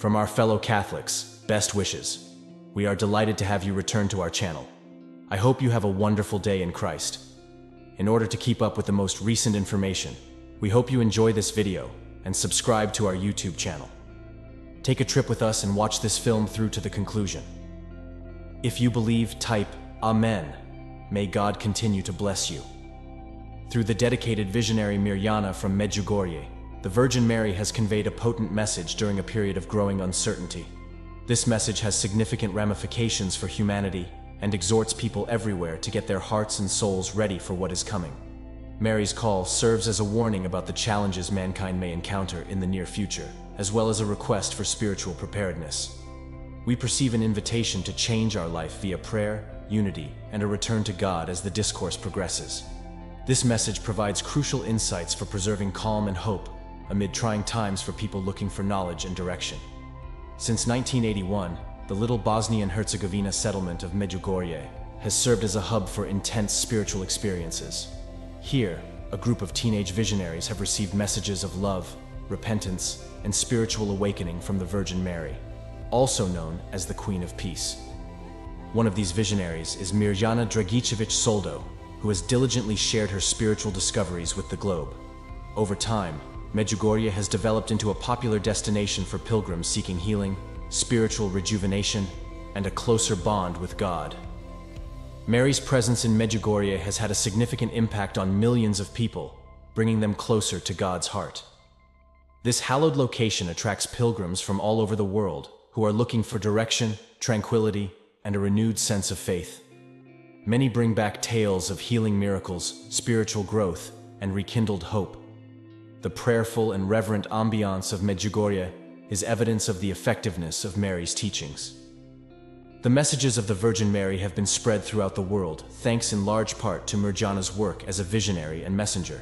From our fellow Catholics, best wishes. We are delighted to have you return to our channel. I hope you have a wonderful day in Christ. In order to keep up with the most recent information, we hope you enjoy this video and subscribe to our YouTube channel. Take a trip with us and watch this film through to the conclusion. If you believe, type Amen. May God continue to bless you. Through the dedicated visionary Mirjana from Medjugorje, the Virgin Mary has conveyed a potent message during a period of growing uncertainty. This message has significant ramifications for humanity and exhorts people everywhere to get their hearts and souls ready for what is coming. Mary's call serves as a warning about the challenges mankind may encounter in the near future, as well as a request for spiritual preparedness. We perceive an invitation to change our life via prayer, unity, and a return to God as the discourse progresses. This message provides crucial insights for preserving calm and hope amid trying times for people looking for knowledge and direction. Since 1981, the little Bosnian-Herzegovina settlement of Medjugorje has served as a hub for intense spiritual experiences. Here, a group of teenage visionaries have received messages of love, repentance, and spiritual awakening from the Virgin Mary, also known as the Queen of Peace. One of these visionaries is Mirjana Dragicevic Soldo, who has diligently shared her spiritual discoveries with the globe. Over time, Medjugorje has developed into a popular destination for pilgrims seeking healing, spiritual rejuvenation, and a closer bond with God. Mary's presence in Medjugorje has had a significant impact on millions of people, bringing them closer to God's heart. This hallowed location attracts pilgrims from all over the world who are looking for direction, tranquility, and a renewed sense of faith. Many bring back tales of healing miracles, spiritual growth, and rekindled hope. The prayerful and reverent ambiance of Medjugorje is evidence of the effectiveness of Mary's teachings. The messages of the Virgin Mary have been spread throughout the world, thanks in large part to Mirjana's work as a visionary and messenger.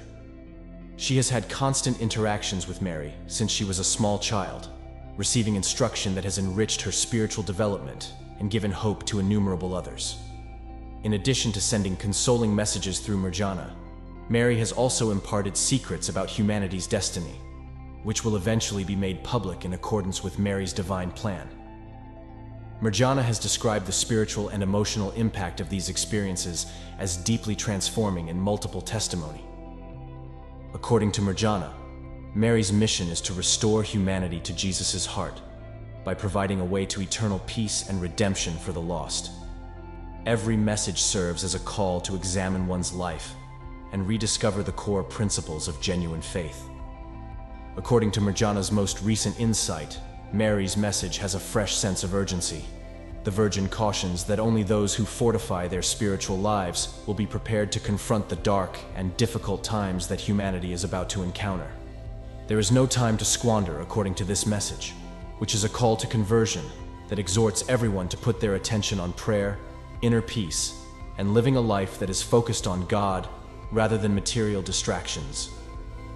She has had constant interactions with Mary since she was a small child, receiving instruction that has enriched her spiritual development and given hope to innumerable others. In addition to sending consoling messages through Mirjana, Mary has also imparted secrets about humanity's destiny, which will eventually be made public in accordance with Mary's divine plan. Mirjana has described the spiritual and emotional impact of these experiences as deeply transforming in multiple testimony. According to Mirjana, Mary's mission is to restore humanity to Jesus' heart by providing a way to eternal peace and redemption for the lost. Every message serves as a call to examine one's life and rediscover the core principles of genuine faith. According to Mirjana's most recent insight, Mary's message has a fresh sense of urgency. The Virgin cautions that only those who fortify their spiritual lives will be prepared to confront the dark and difficult times that humanity is about to encounter. There is no time to squander according to this message, which is a call to conversion that exhorts everyone to put their attention on prayer, inner peace, and living a life that is focused on God rather than material distractions.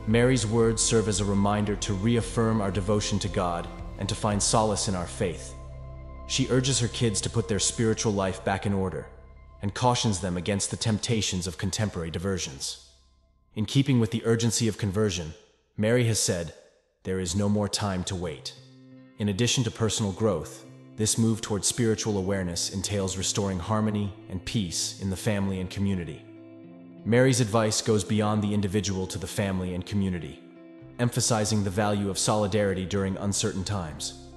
Mary's words serve as a reminder to reaffirm our devotion to God and to find solace in our faith. She urges her kids to put their spiritual life back in order and cautions them against the temptations of contemporary diversions. In keeping with the urgency of conversion, Mary has said, There is no more time to wait. In addition to personal growth, this move toward spiritual awareness entails restoring harmony and peace in the family and community. Mary's advice goes beyond the individual to the family and community emphasizing the value of solidarity during uncertain times.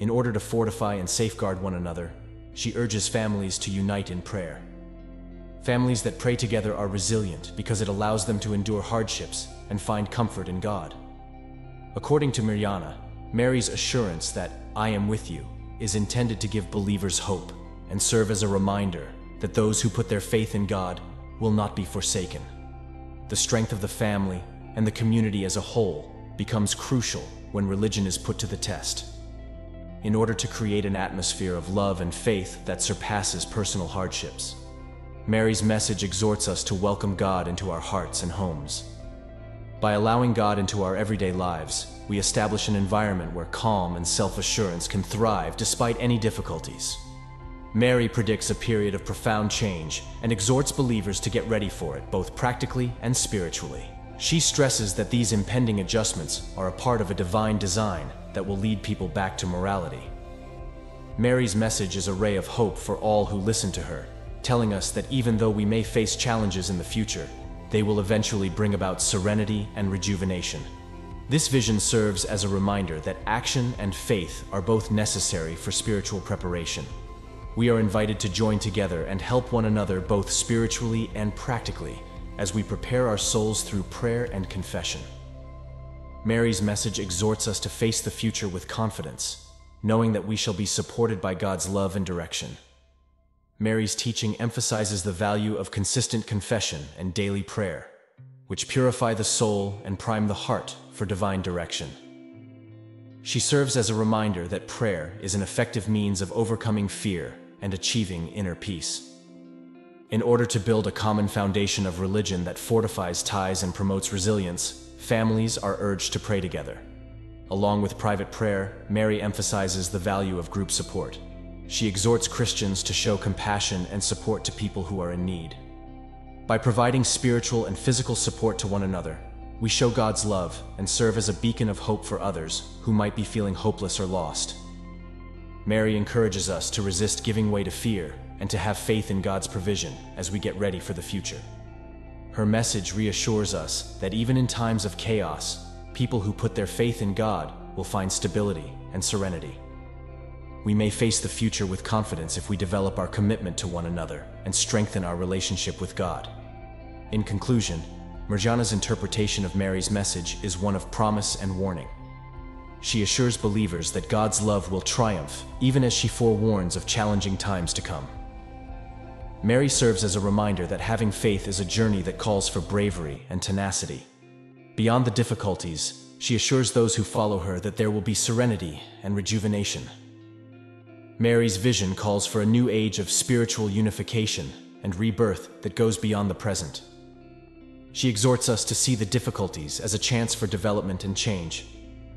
In order to fortify and safeguard one another, she urges families to unite in prayer. Families that pray together are resilient because it allows them to endure hardships and find comfort in God. According to Mirjana, Mary's assurance that I am with you is intended to give believers hope and serve as a reminder that those who put their faith in God will not be forsaken. The strength of the family and the community as a whole becomes crucial when religion is put to the test. In order to create an atmosphere of love and faith that surpasses personal hardships, Mary's message exhorts us to welcome God into our hearts and homes. By allowing God into our everyday lives, we establish an environment where calm and self-assurance can thrive despite any difficulties. Mary predicts a period of profound change and exhorts believers to get ready for it, both practically and spiritually. She stresses that these impending adjustments are a part of a divine design that will lead people back to morality. Mary's message is a ray of hope for all who listen to her, telling us that even though we may face challenges in the future, they will eventually bring about serenity and rejuvenation. This vision serves as a reminder that action and faith are both necessary for spiritual preparation. We are invited to join together and help one another both spiritually and practically as we prepare our souls through prayer and confession. Mary's message exhorts us to face the future with confidence, knowing that we shall be supported by God's love and direction. Mary's teaching emphasizes the value of consistent confession and daily prayer, which purify the soul and prime the heart for divine direction. She serves as a reminder that prayer is an effective means of overcoming fear and achieving inner peace. In order to build a common foundation of religion that fortifies ties and promotes resilience, families are urged to pray together. Along with private prayer, Mary emphasizes the value of group support. She exhorts Christians to show compassion and support to people who are in need. By providing spiritual and physical support to one another, we show God's love and serve as a beacon of hope for others who might be feeling hopeless or lost. Mary encourages us to resist giving way to fear and to have faith in God's provision as we get ready for the future. Her message reassures us that even in times of chaos, people who put their faith in God will find stability and serenity. We may face the future with confidence if we develop our commitment to one another and strengthen our relationship with God. In conclusion, Mirjana's interpretation of Mary's message is one of promise and warning. She assures believers that God's love will triumph, even as she forewarns of challenging times to come. Mary serves as a reminder that having faith is a journey that calls for bravery and tenacity. Beyond the difficulties, she assures those who follow her that there will be serenity and rejuvenation. Mary's vision calls for a new age of spiritual unification and rebirth that goes beyond the present. She exhorts us to see the difficulties as a chance for development and change,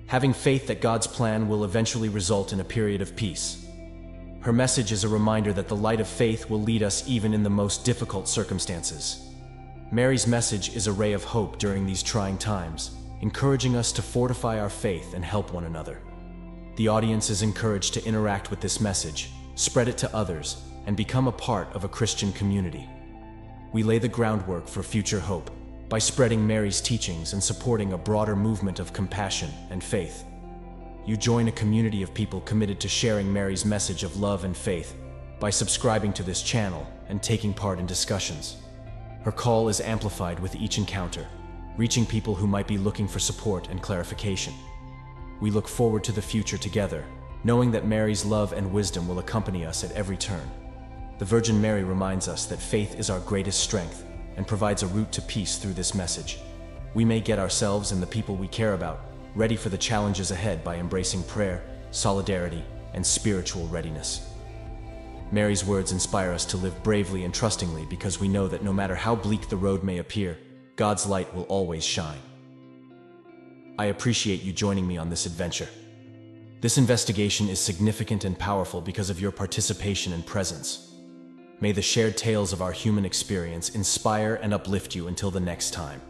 having faith that God's plan will eventually result in a period of peace. Her message is a reminder that the light of faith will lead us even in the most difficult circumstances. Mary's message is a ray of hope during these trying times, encouraging us to fortify our faith and help one another. The audience is encouraged to interact with this message, spread it to others, and become a part of a Christian community. We lay the groundwork for future hope by spreading Mary's teachings and supporting a broader movement of compassion and faith. You join a community of people committed to sharing Mary's message of love and faith by subscribing to this channel and taking part in discussions. Her call is amplified with each encounter, reaching people who might be looking for support and clarification. We look forward to the future together, knowing that Mary's love and wisdom will accompany us at every turn. The Virgin Mary reminds us that faith is our greatest strength and provides a route to peace through this message. We may get ourselves and the people we care about ready for the challenges ahead by embracing prayer, solidarity, and spiritual readiness. Mary's words inspire us to live bravely and trustingly because we know that no matter how bleak the road may appear, God's light will always shine. I appreciate you joining me on this adventure. This investigation is significant and powerful because of your participation and presence. May the shared tales of our human experience inspire and uplift you until the next time.